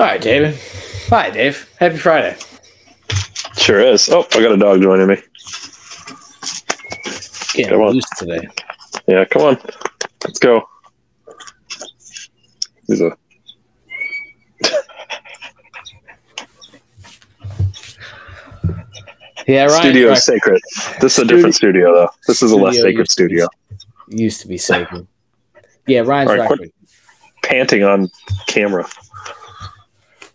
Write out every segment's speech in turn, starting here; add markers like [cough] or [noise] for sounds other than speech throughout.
All right, David. Hi, Dave. Happy Friday. Sure is. Oh, I got a dog joining me. Getting Come on. loose today. Yeah, come on. Let's go. He's a Yeah, Ryan. studio is sacred. This is a different studio though. This is a less sacred used to be- studio. Used to be sacred. Yeah, Ryan's right. Panting on camera.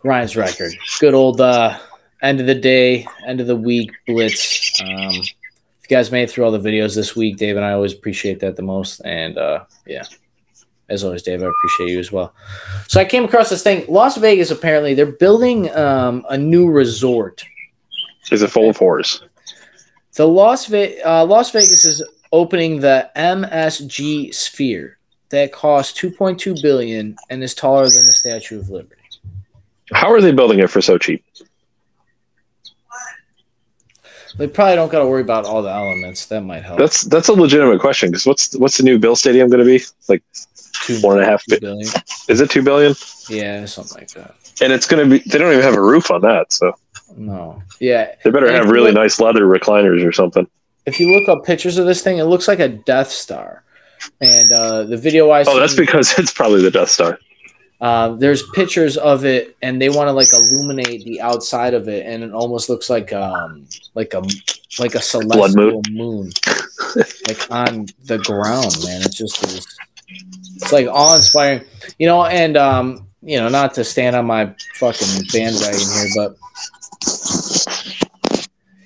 Ryan's record. Good old uh, end of the day, end of the week blitz. Um, if you guys made it through all the videos this week, Dave and I always appreciate that the most. And uh, yeah, as always, Dave, I appreciate you as well. So I came across this thing. Las Vegas, apparently, they're building um, a new resort. Is it full of whores? The Las, Ve- uh, Las Vegas is opening the MSG Sphere that costs 2.2 billion and is taller than the Statue of Liberty. How are they building it for so cheap? They probably don't got to worry about all the elements. That might help. That's that's a legitimate question because what's what's the new Bill Stadium going to be? Like two one and a half two bi- billion. Is it two billion? Yeah, something like that. And it's going to be. They don't even have a roof on that, so No. Yeah. they better And have really look- nice leather recliners or something. If you look up pictures of this thing, it looks like a Death Star. And uh, the video I Oh, that's because [laughs] it's probably the Death Star. Uh, there's pictures of it, and they want to like illuminate the outside of it, and it almost looks like um like a like a celestial moon, like on the ground, man. It just is. It's like awe inspiring, you know. And um, you know, not to stand on my fucking bandwagon here, but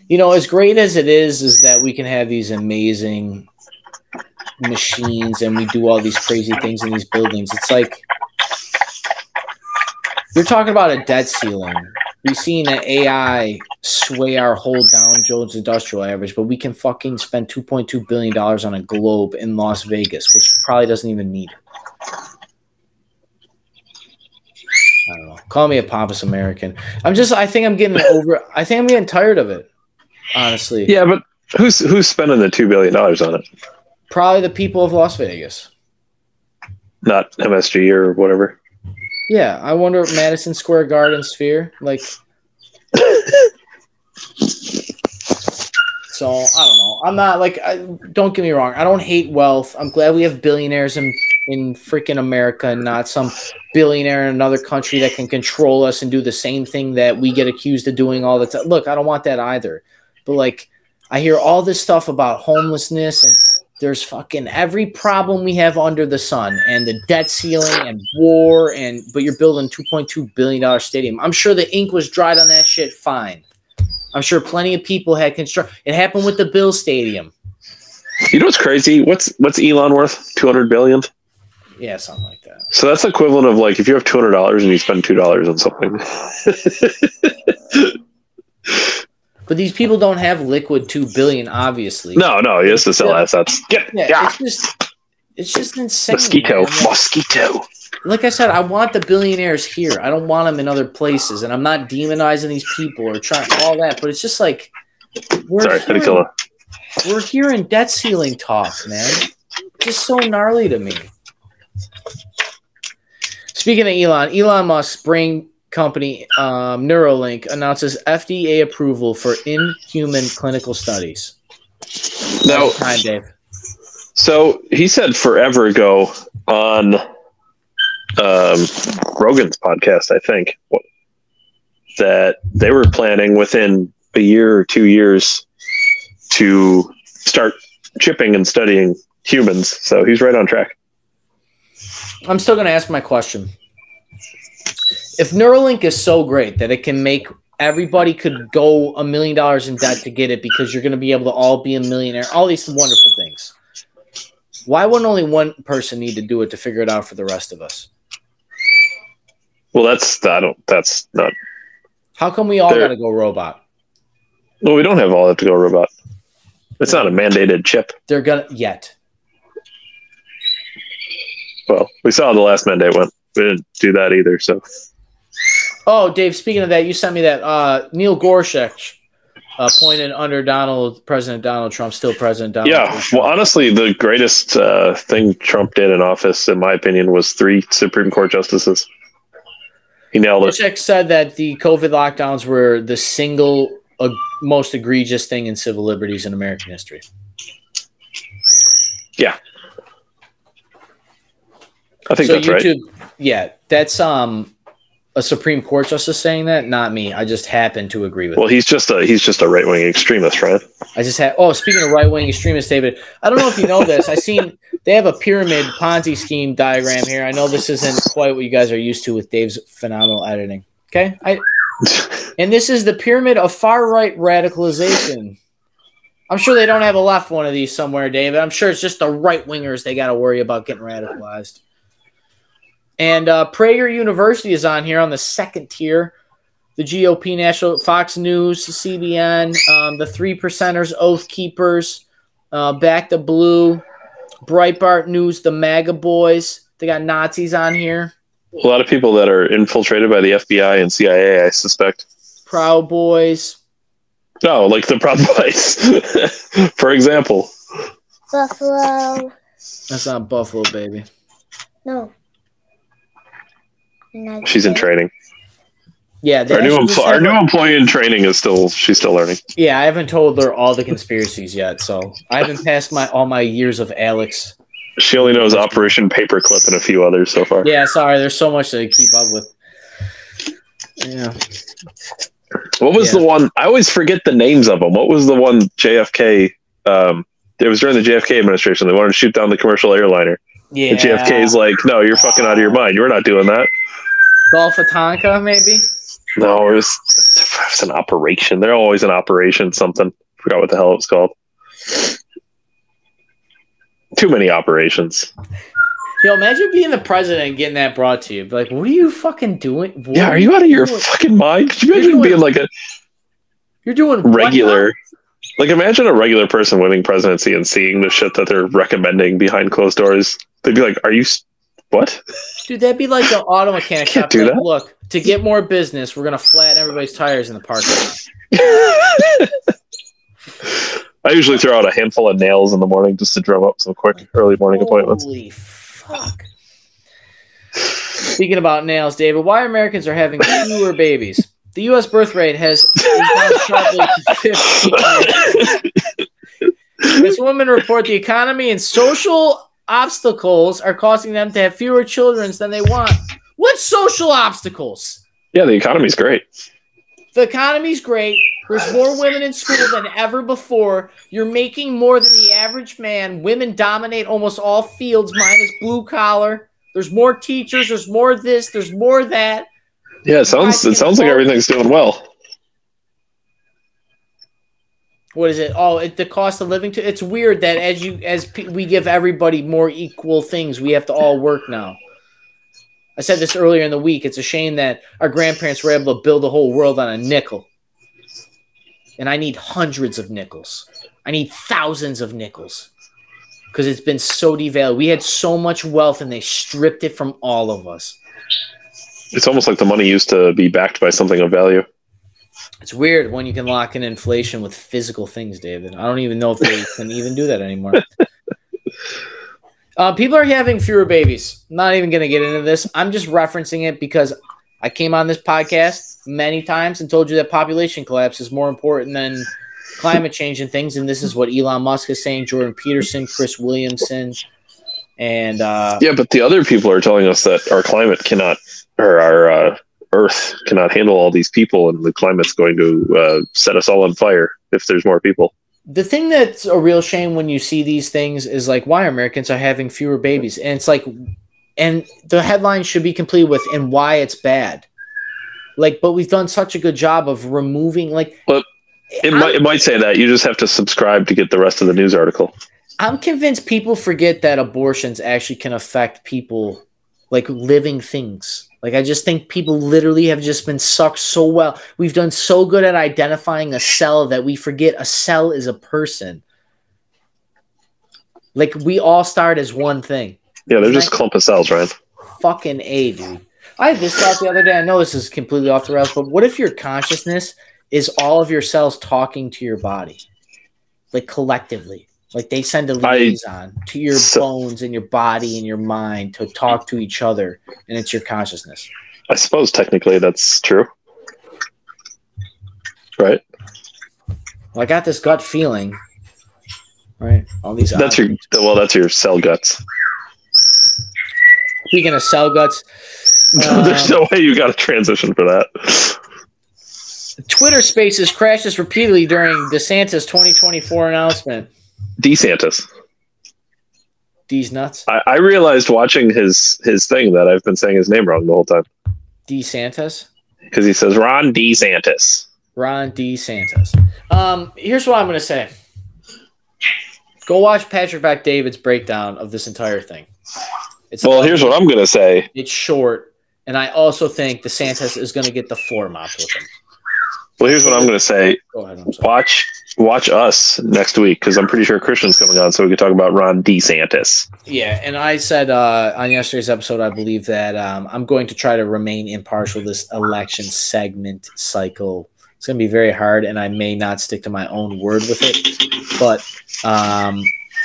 you know, as great as it is, is that we can have these amazing machines and we do all these crazy things in these buildings. It's like you're talking about a debt ceiling. We've seen an AI sway our whole Dow Jones Industrial Average, but we can fucking spend 2.2 billion dollars on a globe in Las Vegas, which probably doesn't even need it. I don't know. Call me a pompous American. I'm just. I think I'm getting over. I think I'm getting tired of it. Honestly, Yeah, but who's who's spending the two billion dollars on it? probably the people of Las Vegas. Not MSG or whatever. Yeah, I wonder Madison Square Garden sphere, like. so I don't know. I'm not like. I, don't get me wrong. I don't hate wealth. I'm glad we have billionaires in in freaking America and not some billionaire in another country that can control us and do the same thing that we get accused of doing all the time. Look, I don't want that either. But like, I hear all this stuff about homelessness and there's fucking every problem we have under the sun and the debt ceiling and war and but you're building 2.2 billion dollar stadium i'm sure the ink was dried on that shit fine i'm sure plenty of people had construct it happened with the bill stadium You know what's crazy? What's what's Elon worth? Two hundred billion. yeah something like that So that's equivalent of like if you have two hundred dollars and you spend two dollars on something. [laughs] but these people don't have liquid 2 billion obviously no, no, he has to sell assets. Get yeah, yeah, it's just it's just insane mosquito, man. Mosquito. like I said, I want the billionaires here. I don't want them in other places, and I'm not demonizing these people or trying all that. But it's just like we're Sorry, hearing, we're hearing debt ceiling talk, man. Just so gnarly to me. Speaking of Elon, Elon Musk's brain company um, Neuralink announces FDA approval for inhuman clinical studies. no. Time, Dave. So he said forever ago on um, Rogan's podcast, I think, that they were planning within a year or two years to start chipping and studying humans. So he's right on track. I'm still going to ask my question. If Neuralink is so great that it can make everybody could go a million dollars in debt to get it because you're going to be able to all be a millionaire, all these wonderful things. Why wouldn't only one person need to do it to figure it out for the rest of us? Well, that's I don't. That's not. How come we all got to go robot? Well, we don't have all have to go robot. It's not a mandated chip. They're gonna yet. Well, we saw how the last mandate went. We didn't do that either. So Oh, Dave. Speaking of that, you sent me that uh, Neil Gorsuch appointed under Donald President Donald Trump, still President Donald. yeah. Trump. Well, honestly, the greatest uh, thing Trump did in office, in my opinion, was three Supreme Court justices. He nailed it. Belichick said that the COVID lockdowns were the single uh, most egregious thing in civil liberties in American history. Yeah. I think so that's right. Yeah, that's um a Supreme Court justice saying that, not me. I just happen to agree with. Well, it. he's just a he's just a right wing extremist, right? I just had. Oh, speaking of right wing extremists, David, I don't know if you know this. I seen [laughs] they have a pyramid Ponzi scheme diagram here. I know this isn't quite what you guys are used to with Dave's phenomenal editing. Okay, I [laughs] and this is the pyramid of far right radicalization. I'm sure they don't have a left one of these somewhere, David. I'm sure it's just the right wingers they got to worry about getting radicalized. And uh, Prager University is on here on the second tier. The GOP National, Fox News, CBN, um, the Three Percenters, Oath Keepers, uh, Back to Blue, Breitbart News, the MAGA Boys. They got Nazis on here. A lot of people that are infiltrated by the FBI and CIA, I suspect. Proud Boys. No, like the Proud Boys, [laughs] for example. Buffalo. That's not Buffalo, baby. No. United She's in training. Yeah, Our new, empl- our new employee in training is still she's still learning. Yeah, I haven't told her all the conspiracies yet, so I haven't passed my all my years of Alex. She only knows Operation Paperclip and a few others so far. Yeah, sorry, there's so much to keep up with. Yeah, What was Yeah. the one? I always forget the names of them. What was the one JFK? Um, it was during the JFK administration. They wanted to shoot down the commercial airliner. Yeah. And JFK's like, "No, you're fucking out of your mind. You're not doing that." Gulf of Tonkin, maybe. No, it was, it was an operation. They're always an operation. Something. Forgot what the hell it was called. Too many operations. Yo, imagine being the president and getting that brought to you. Be like, what are you fucking doing? What Yeah, are you out of your doing? fucking mind? Could you imagine doing- being like a You're doing regular? Like, imagine a regular person winning presidency and seeing the shit that they're recommending behind closed doors. They'd be like, "Are you what?" Dude, that'd be like the [laughs] auto mechanic shop. do Like, that. Look, to get more business, we're gonna flatten everybody's tires in the parking lot. [laughs] I usually throw out a handful of nails in the morning just to drum up some quick early morning appointments. Holy fuck. Speaking about nails, David, why Americans are having fewer [laughs] babies? The U.S. birth rate has sharply to 15. As women report, the economy and social obstacles are causing them to have fewer children than they want. What social obstacles? Yeah, the economy's great. The economy's great. There's more women in school than ever before. You're making more than the average man. Women dominate almost all fields, minus blue collar. There's more teachers. There's more this. There's more that. Yeah, it sounds it sounds like everything's doing well. What is it? Oh, it, the cost of living. To, it's weird that as you as we give everybody more equal things, we have to all work now. I said this earlier in the week. It's a shame that our grandparents were able to build the whole world on a nickel. And I need hundreds of nickels. I need thousands of nickels. Because it's been so devalued. We had so much wealth and they stripped it from all of us. It's almost like the money used to be backed by something of value. It's weird when you can lock in inflation with physical things, David. I don't even know if they can even do that anymore. Uh, people are having fewer babies. I'm not even going to get into this. I'm just referencing it because I came on this podcast many times and told you that population collapse is more important than climate change and things. And this is what Elon Musk is saying, Jordan Peterson, Chris Williamson, and uh, Yeah, but the other people are telling us that our climate cannot, or our uh, Earth cannot handle all these people, and the climate's going to uh, set us all on fire if there's more people. the thing that's a real shame when you see these things is like why Americans are having fewer babies. And it's like and the headline should be complete with and why it's bad. Like, but we've done such a good job of removing like But It I'm, might it might say that you just have to subscribe to get the rest of the news article. I'm convinced people forget that abortions actually can affect people like living things. Like I just think people literally have just been sucked so well. We've done so good at identifying a cell that we forget a cell is a person. Like we all start as one thing. Yeah, they're just clump of cells, right? Fucking A, dude. I had this thought the other day. I know this is completely off the rails, but what if your consciousness is all of your cells talking to your body? Like collectively. Like they send a liaison to your so- bones and your body and your mind to talk to each other, and it's your consciousness. I suppose technically that's true. Right? Well, I got this gut feeling. Right? All these That's your well, that's your cell guts. Speaking of cell guts, [laughs] There's um, no way you got a transition for that. Twitter Spaces crashes repeatedly during DeSantis 2024 announcement. DeSantis. D's nuts. I, I realized watching his his thing that I've been saying his name wrong the whole time DeSantis. because he says Ron DeSantis. Ron DeSantis. Um, here's what I'm going to say. Go watch Patrick Bet David's breakdown of this entire thing. It's Well, here's what I'm gonna say. It's short, and I also think DeSantis is going to get the floor mopped with him. Well, here's what I'm gonna say. Go ahead. Watch watch us next week because I'm pretty sure Christian's coming on, so we can talk about Ron DeSantis. Yeah, and I said uh, on yesterday's episode, I believe that um, I'm going to try to remain impartial this election segment cycle. It's going to be very hard, and I may not stick to my own word with it, but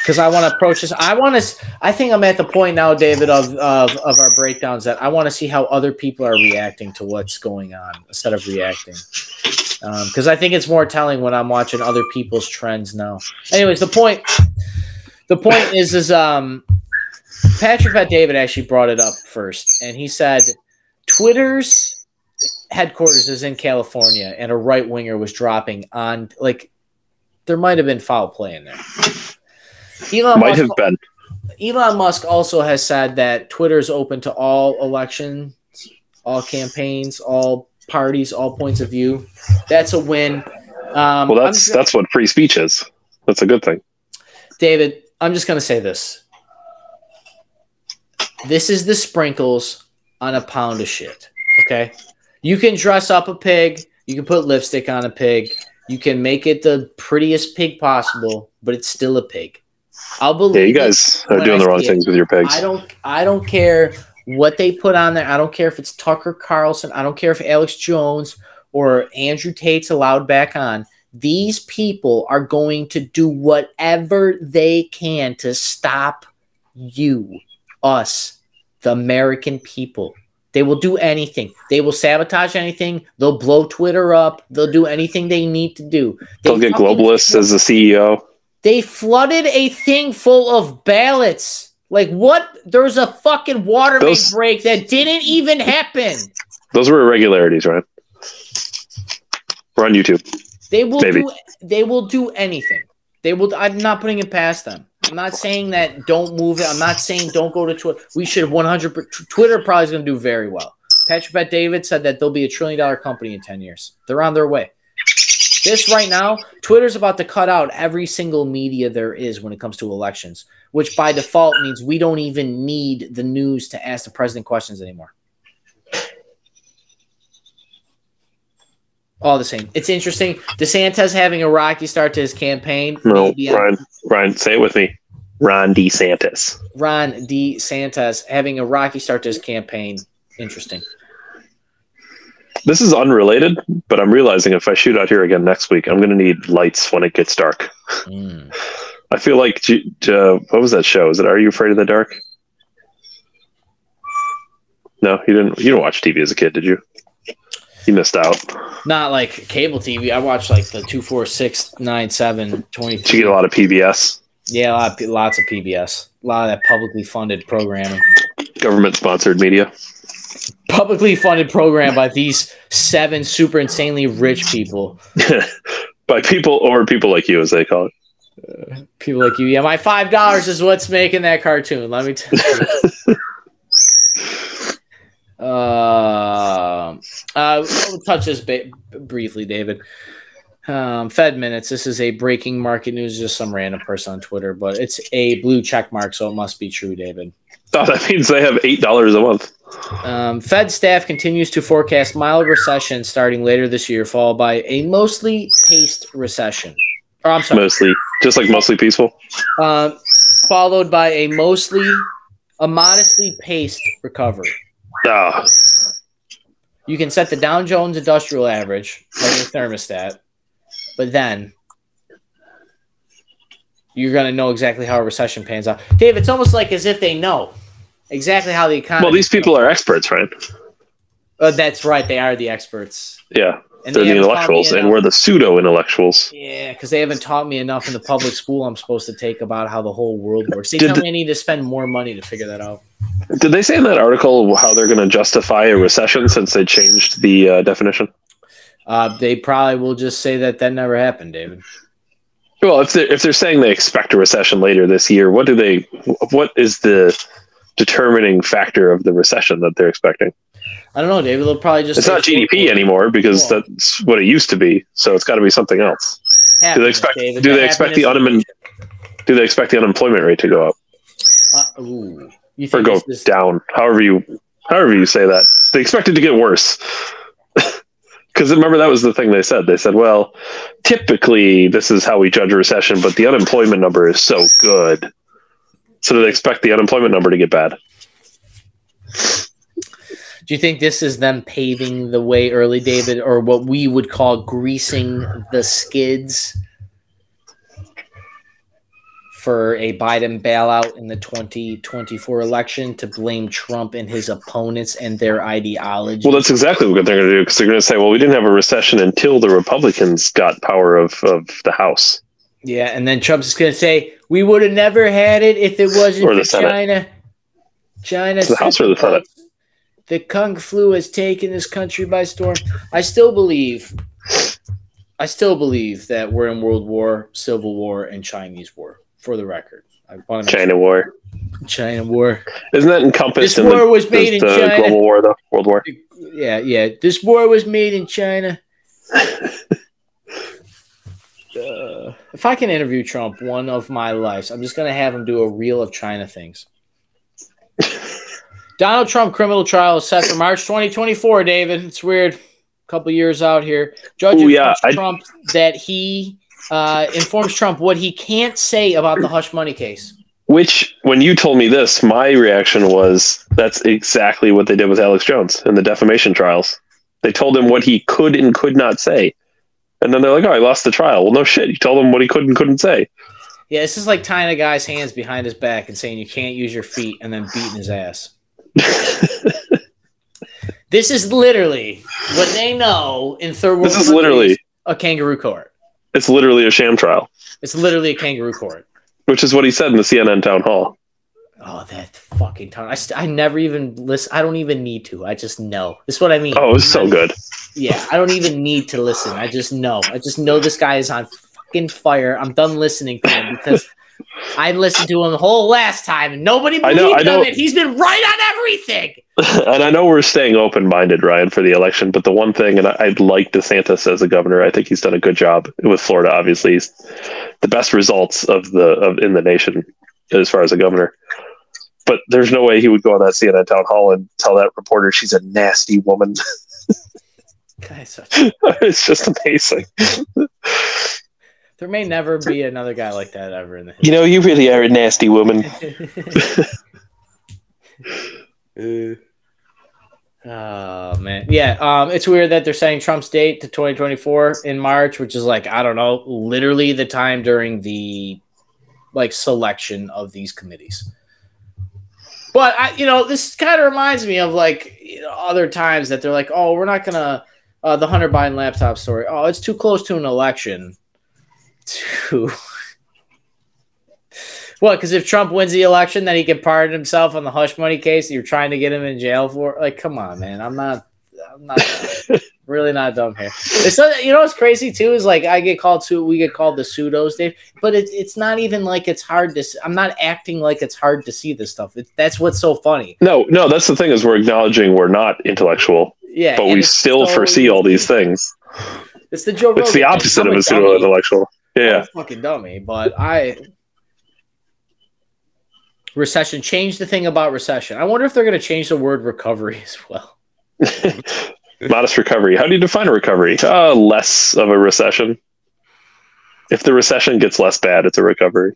because I want to approach this, I want to. I think I'm at the point now, David, of of, of our breakdowns that I want to see how other people are reacting to what's going on instead of reacting. Because I think it's more telling when I'm watching other people's trends now. Anyways, the point the point is is um Patrick Bet David actually brought it up first, and he said Twitter's headquarters is in California, and a right winger was dropping on like there might have been foul play in there. Elon Might Musk, have been. Elon Musk also has said that Twitter is open to all elections, all campaigns, all parties, all points of view. That's a win. Um, Well, that's that's what free speech is. That's a good thing. David, I'm just going to say this. This is the sprinkles on a pound of shit. Okay. You can dress up a pig, you can put lipstick on a pig, you can make it the prettiest pig possible, but it's still a pig. I'll believe Yeah, you guys are doing I the wrong see it. things with your pigs. I don't I don't care what they put on there. I don't care if it's Tucker Carlson. I don't care if Alex Jones or Andrew Tate's allowed back on. These people are going to do whatever they can to stop you, us, the American people. They will do anything. They will sabotage anything. They'll blow Twitter up. They'll do anything they need to do. They They'll get globalists as the CEO. They flooded a thing full of ballots. Like what? There's a fucking water main Those- break that didn't even happen. Those were irregularities, right? We're on YouTube. They will Maybe. do. They will do anything. They will. I'm not putting it past them. I'm not saying that don't move it. I'm not saying don't go to Twitter. We should 100. Twitter probably is going to do very well. Patrick Bet David said that they'll be a trillion dollar company in 10 years. They're on their way. This right now, Twitter's about to cut out every single media there is when it comes to elections, which by default means we don't even need the news to ask the president questions anymore. All the same. It's interesting. DeSantis having a rocky start to his campaign. No, Maybe I'm- Ryan. Ryan, say it with me. Ron DeSantis. Ron DeSantis having a rocky start to his campaign. Interesting. This is unrelated, but I'm realizing if I shoot out here again next week, I'm going to need lights when it gets dark. Mm. I feel like uh, what was that show? Is it Are You Afraid of the Dark? No, you didn't. You didn't watch TV as a kid, did you? You missed out. Not like cable TV. I watched like the 2, 4, 6, 9, 7, Did you get a lot of PBS, Yeah, a lot of, lots of PBS. A lot of that publicly funded programming. government sponsored media? Publicly funded program by these seven super insanely rich people. [laughs] By people or people like you, as they call it. People like you. Yeah, my $5 is what's making that cartoon. Let me tell you. [laughs] Um, uh, we'll touch this ba- briefly, David. Um, Fed minutes. This is a breaking market news. Just some random person on Twitter, but it's a blue check mark, so it must be true, David. [laughs] Oh, that means they have eight dollars a month. Um, Fed staff continues to forecast mild recession starting later this year, followed by a mostly paced recession. Or I'm sorry, Mostly, just like mostly peaceful. uh, followed by a mostly, a modestly paced recovery. Ah, You can set the Dow Jones Industrial Average like a thermostat, but then you're going to know exactly how a recession pans out. Dave, it's almost like as if they know exactly how the economy. well, these people are experts, right? Uh, that's right. They are the experts. Yeah, And they're they the haven't taught me intellectuals, and we're the pseudo intellectuals. Yeah, because they haven't taught me enough in the public school I'm supposed to take about how the whole world works. They Did tell the- me I need to spend more money to figure that out. Did they say in that article how they're going to justify a recession since they changed the uh, definition? Uh, they probably will just say that that never happened, David. Well, if they're if they're saying they expect a recession later this year, what do they? What is the determining factor of the recession that they're expecting? I don't know, David. They'll probably just It's not GDP anymore because Well. that's what it used to be. So it's got to be something else. quarter Do they expect- David. do The they expect the happiness- Do they expect the unemployment rate to go up Uh, ooh. You or go this is- down? However you however you say that. They expect it to get worse. [laughs] Because remember that was the thing they said. They said, "Well, typically this is how we judge a recession, but the unemployment number is so good." So they expect the unemployment number to get bad? Do you think this is them paving the way early, David, or what we would call greasing the skids for a Biden bailout in the 2024 election to blame Trump and his opponents and their ideology? Well, that's exactly what they're going to do because they're going to say, "Well, we didn't have a recession until the Republicans got power of, of the House." yeah, and then Trump's just going to say, we would have never had it if it wasn't for. China. China. It's the House or the Senate? The Kung flu has taken this country by storm. I still believe, I still believe that we're in World War, Civil War, and Chinese War. For the record, I want to China War China War. isn't that encompassed This in war the, was made in the China. global war, though World War? Yeah, yeah. This war was made in China. [laughs] Uh, if I can interview Trump one of my lives, I'm just going to have him do a reel of China things. [laughs] Donald Trump criminal trial is set for March 2024, David. It's weird. A couple years out here. Judge Ooh, yeah, informs I- Trump that he uh, informs Trump what he can't say about the hush money case. Which, when you told me this, my reaction was that's exactly what they did with Alex Jones in the defamation trials. They told him what he could and could not say. And then they're like, oh, I lost the trial. Well, no shit. You told him what he could and couldn't say. Yeah, this is like tying a guy's hands behind his back and saying you can't use your feet and then beating his ass. [laughs] This is literally what they know in third world. this is literally, a kangaroo court. It's literally a sham trial, It's literally a kangaroo court. which is what he said in the CNN town hall. Oh, that fucking time! I, st- I never even listen. I don't even need to. I just know. This is what I mean. Oh, it's so good. Yeah, I don't even need to listen. I just know. I just know this guy is on fucking fire. I'm done listening to him because I listened to him the whole last time and nobody I believed know- I know. him, and he's been right on everything. [laughs] and I know we're staying open minded, Ryan, for the election, but the one thing, and I, I'd like DeSantis as a governor, I think he's done a good job with Florida. Obviously, he's the best results of the of in the nation as far as a governor. But there's no way he would go on that CNN town hall and tell that reporter she's a nasty woman. [laughs] Guy's such- [laughs] it's just amazing. There may never be another guy like that ever in the You know, you really are a nasty woman. [laughs] oh man, yeah. Um, it's weird that they're saying Trump's date to 2024 in March, which is like I don't know, literally the time during the like selection of these committees. But I, you know, this kind of reminds me of like you know, other times that they're like, oh, we're not gonna uh, the Hunter Biden laptop story. Oh, it's too close to an election. To [laughs] what? Because if Trump wins the election, then he can pardon himself on the hush money case. You're trying to get him in jail for like, come on, man. I'm not. I'm not [laughs] really not dumb here. It's not, you know what's crazy too is like I get called to we get called the pseudos, Dave. But it, it's not even like it's hard to. I'm not acting like it's hard to see this stuff. It, that's what's so funny. No, no, that's the thing is we're acknowledging we're not intellectual, Yeah, but we still so foresee all these things. It's the Joe. It's the Rogan opposite of a pseudo intellectual. Yeah. fucking dummy, but I recession. Change the thing about recession. I wonder if they're going to change the word recovery [laughs] as well. [laughs] Modest recovery. How do you define a recovery? Uh, less of a recession. If the recession gets less bad, it's a recovery.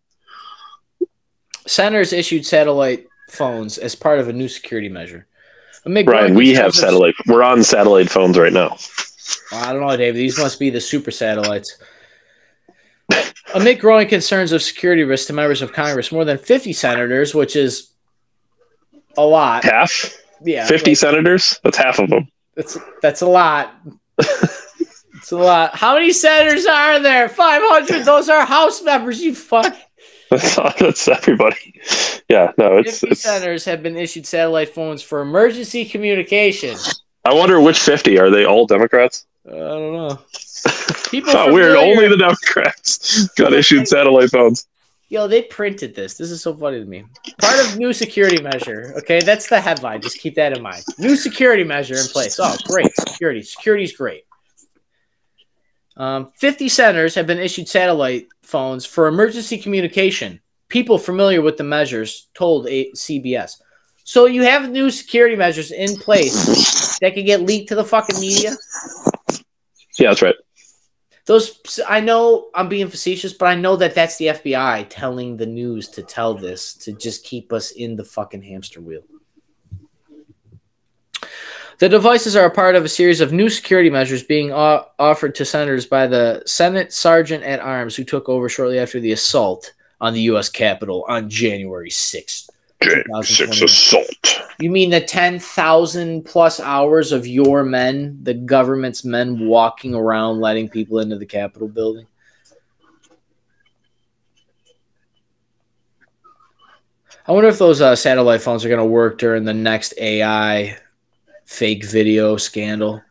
Senators issued satellite phones as part of a new security measure. Amid Brian, we have satellite. We're on satellite phones right now. I don't know, Dave. These must be the super satellites. [laughs] Amid growing concerns of security risks to members of Congress, more than 50 senators, which is a lot. Half? Yeah. 50 like- senators? That's half of them. That's that's a lot. [laughs] it's a lot. How many senators are there? Five hundred. Those are House members. You fuck. That's, [laughs] that's everybody. Yeah, no, it's, Fifty it's. senators have been issued satellite phones for emergency communication. I wonder which 50 are they all Democrats? I don't know. People Oh, weird. Only the Democrats got issued satellite phones. Yo, they printed this. This is so funny to me. Part of new security measure. Okay, that's the headline. Just keep that in mind. New security measure in place. Oh, great. Security. Security's great. Um, 50 centers have been issued satellite phones for emergency communication. People familiar with the measures told a- CBS. So you have new security measures in place that can get leaked to the fucking media. Yeah, that's right. Those I know I'm being facetious, but I know that that's the FBI telling the news to tell this to just keep us in the fucking hamster wheel. The devices are a part of a series of new security measures being offered to senators by the Senate Sergeant at Arms who took over shortly after the assault on the U.S. Capitol on January 6th. 6 assault. You mean the 10,000 plus hours of your men, the government's men, walking around letting people into the Capitol building? I wonder if those uh, satellite phones are going to work during the next AI fake video scandal.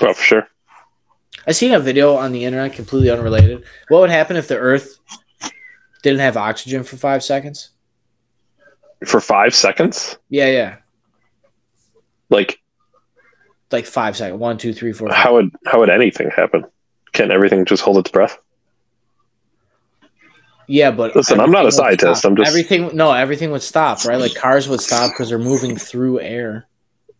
Oh, for sure. I seen a video on the internet, completely unrelated. What would happen if the Earth didn't have oxygen for five seconds? For five seconds? Yeah, yeah, Like, like five seconds. One, two, three, four. Five. how would how would anything happen? Can't everything just hold its breath? Yeah, but Listen, I'm not a scientist, stop. I'm just- everything. No, everything would stop, right? Like cars would stop because they're moving through air,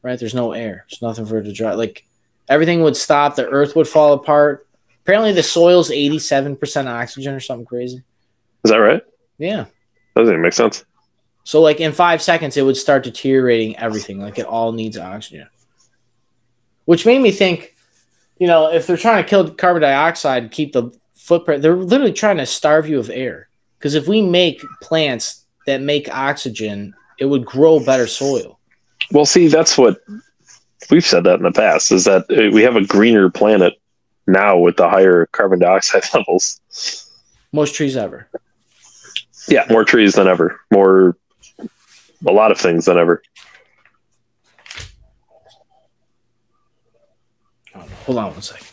right? There's no air. There's nothing for it to drive. Like everything would stop. The Earth would fall apart. Apparently, the soil's 87 percent oxygen or something crazy. Is that right? Yeah. Doesn't even make sense. So like in five seconds, it would start deteriorating everything. Like it all needs oxygen, which made me think, you know, if they're trying to kill carbon dioxide and keep the footprint, they're literally trying to starve you of air. Because if we make plants that make oxygen, it would grow better soil. Well, see, that's what we've said that in the past is that uh, we have a greener planet now with the higher carbon dioxide [laughs] levels. Most trees ever. Yeah, more trees than ever, more a lot of things than ever. Oh, hold on one second.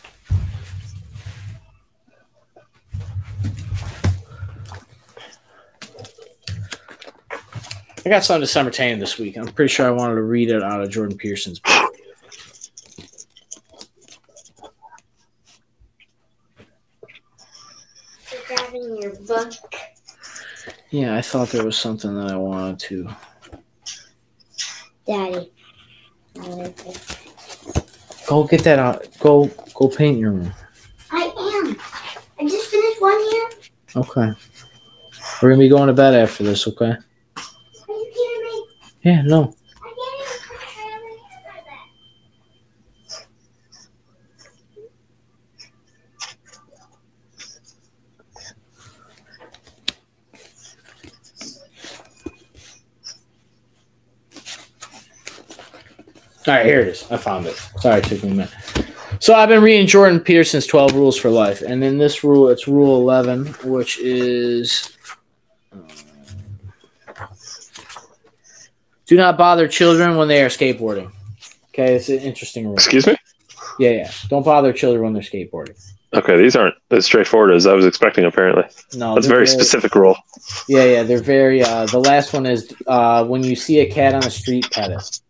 I got something to simultaneous this week. I'm pretty sure I wanted to read it out of Jordan Peterson's book. Grabbing your book. Yeah, I thought there was something that I wanted to. Daddy. Go get that out. Go go paint your room. I am. I just finished one here. Okay. We're gonna be going to bed after this, okay? Are you kidding me? Yeah, no. I can't even I haven't had that. All right, here it is. I found it. Sorry, it took me a minute. So I've been reading Jordan Peterson's 12 Rules for Life, and in this rule, it's Rule 11, which is um, do not bother children when they are skateboarding. Okay, it's an interesting rule. Excuse me? Yeah, yeah. Don't bother children when they're skateboarding. Okay, these aren't as straightforward as I was expecting, apparently. No, That's a they're very specific rule. Yeah, yeah. They're very. Uh, the last one is uh, when you see a cat on the street, pet it.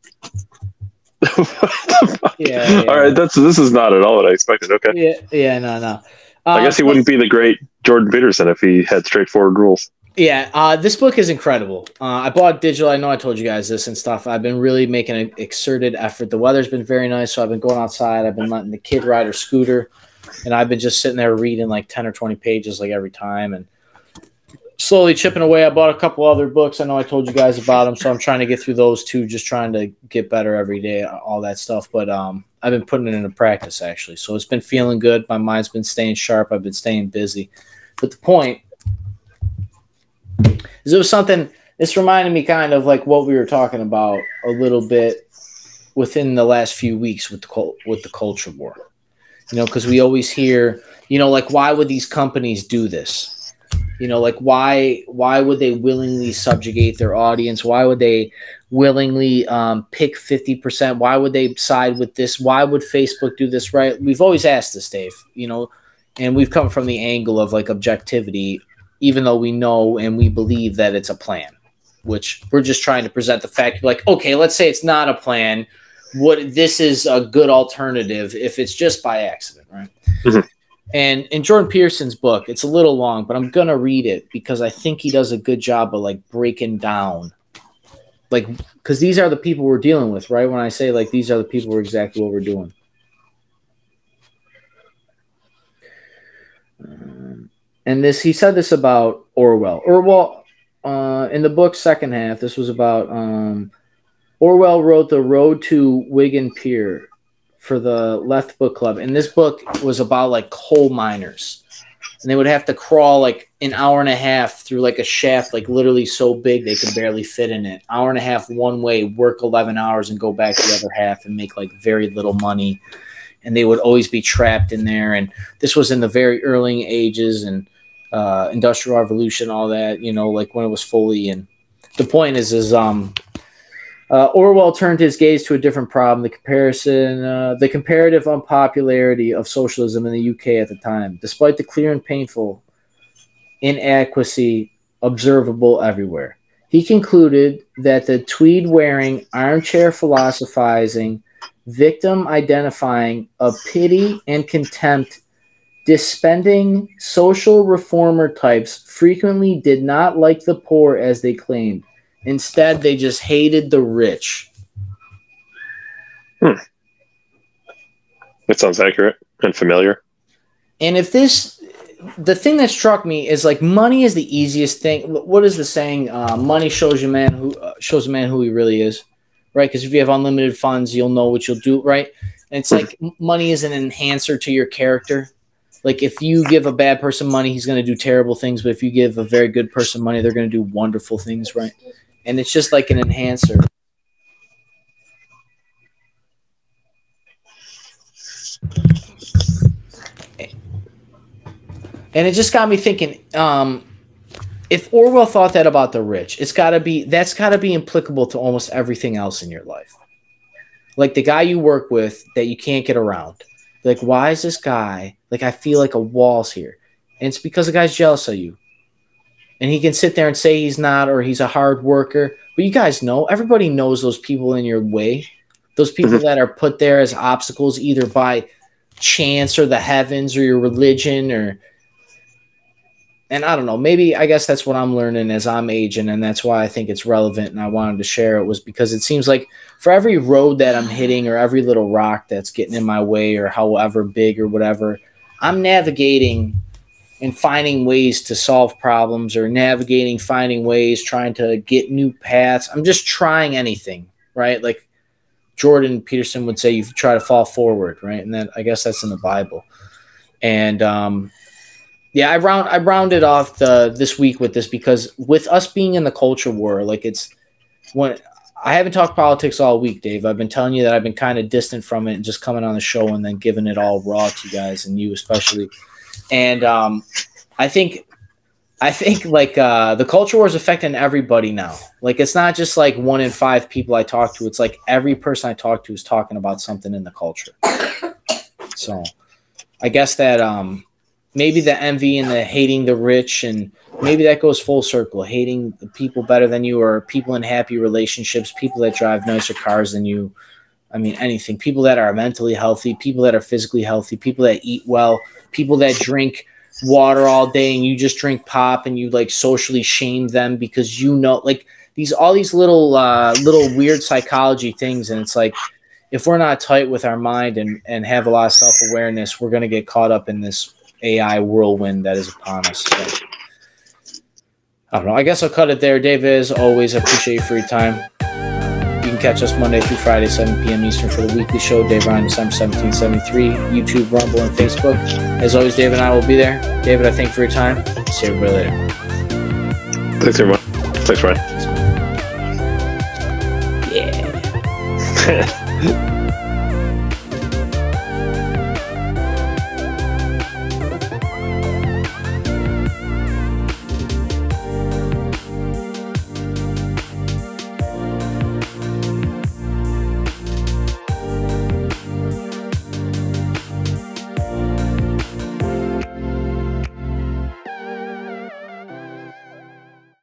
Yeah, yeah. All right, that's this is not at all what I expected. Okay. Yeah, yeah. No, no. Uh, I guess he wouldn't be the great Jordan Peterson if he had straightforward rules. Yeah, uh, this book is incredible. Uh, I bought digital. I know I told you guys this and stuff. I've been really making an exerted effort. The weather's been very nice, so I've been going outside. I've been letting the kid ride her scooter, and I've been just sitting there reading like ten or twenty pages like every time, and slowly chipping away. I bought a couple other books. I know I told you guys about them, so I'm trying to get through those too. Just trying to get better every day, all that stuff. But um, I've been putting it into practice actually, so it's been feeling good. My mind's been staying sharp. I've been staying busy. But the point is it was something this reminded me kind of like what we were talking about a little bit within the last few weeks with the with the culture war. You know, because we always hear, you know, like why would these companies do this? You know, like why why would they willingly subjugate their audience? Why would they willingly um, pick fifty percent? Why would they side with this? Why would Facebook do this? Right? We've always asked this, Dave. You know, and we've come from the angle of like objectivity, even though we know and we believe that it's a plan which we're just trying to present the fact like okay let's say it's not a plan what this is a good alternative if it's just by accident right Mhm. And in jordan peterson's book it's a little long but i'm gonna read it because i think he does a good job of like breaking down like because these are the people we're dealing with right? When i say like these are the people we're exactly what we're doing. Um, and this he said this about orwell. Orwell uh, in the book second half this was about um, orwell wrote the road to wigan pier for the left book club. And this book was about like coal miners. And they would have to crawl like an hour and a half through like a shaft like literally so big they could barely fit in it. Hour and a half one way work 11 hours and go back the other half and make like very little money. And they would always be trapped in there. And this was in the very early ages and uh, industrial revolution all that you know like when it was fully and the point is is um uh, Orwell turned his gaze to a different problem: the comparison, uh, the comparative unpopularity of socialism in the UK at the time, despite the clear and painful inadequacy observable everywhere. He concluded that the tweed-wearing, armchair philosophizing, victim identifying of pity and contempt dispending social reformer types frequently did not like the poor as they claimed. Instead, they just hated the rich. It sounds accurate and familiar. And if this, the thing that struck me is like money is the easiest thing. What is the saying? Uh, money shows you man who uh, shows a man who he really is, right? Because if you have unlimited funds, you'll know what you'll do, right? And it's like money is an enhancer to your character. Like if you give a bad person money, he's going to do terrible things. But if you give a very good person money, they're going to do wonderful things, right? And it's just like an enhancer. And it just got me thinking. Um, if Orwell thought that about the rich, it's got to be that's got to be applicable to almost everything else in your life. Like the guy you work with that you can't get around. Like, why is this guy like? I feel like a wall's here, and it's because the guy's jealous of you. And he can sit there and say he's not, or he's a hard worker. But you guys know, everybody knows those people in your way, those people Mhm. that are put there as obstacles either by chance or the heavens or your religion or and I don't know, maybe I guess that's what I'm learning as I'm aging, and that's why I think it's relevant and I wanted to share it was because it seems like for every road that I'm hitting or every little rock that's getting in my way or however big or whatever, I'm navigating and finding ways to solve problems or navigating, finding ways, trying to get new paths. I'm just trying anything, right? Like Jordan Peterson would say, you try to fall forward, right? And then I guess that's in the Bible. And um, yeah, I round I rounded off the this week with this because with us being in the culture war, like it's when I haven't talked politics all week, Dave. I've been telling you that I've been kind of distant from it and just coming on the show and then giving it all raw to you guys and you especially. And um, I think I think like uh, the culture war is affecting everybody now. Like it's not just like one in five people I talk to. It's like every person I talk to is talking about something in the culture. So I guess that um, maybe the envy and the hating the rich and maybe that goes full circle hating the people better than you or people in happy relationships people that drive nicer cars than you i mean anything people that are mentally healthy people that are physically healthy people that eat well people that drink water all day and you just drink pop and you like socially shame them because you know like these all these little uh little weird psychology things and it's like if we're not tight with our mind and and have a lot of self-awareness we're going to get caught up in this AI whirlwind that is upon us. So, I don't know. I guess I'll cut it there. Dave, as always, appreciate your time. You can catch us Monday through Friday, 7 p.m. Eastern for the weekly show. Dave Ryan, December 1773, YouTube, Rumble, and Facebook. As always, Dave and I will be there. David, I thank you for your time. See everybody later. Thanks, everyone. Thanks, Ryan. Yeah. [laughs]